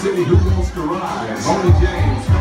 City Who Wants to Rise. Only James.